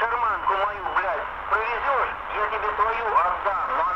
шарманку мою, блядь, провезешь, я тебе твою отдам, но